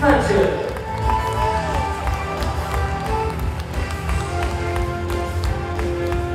看起来。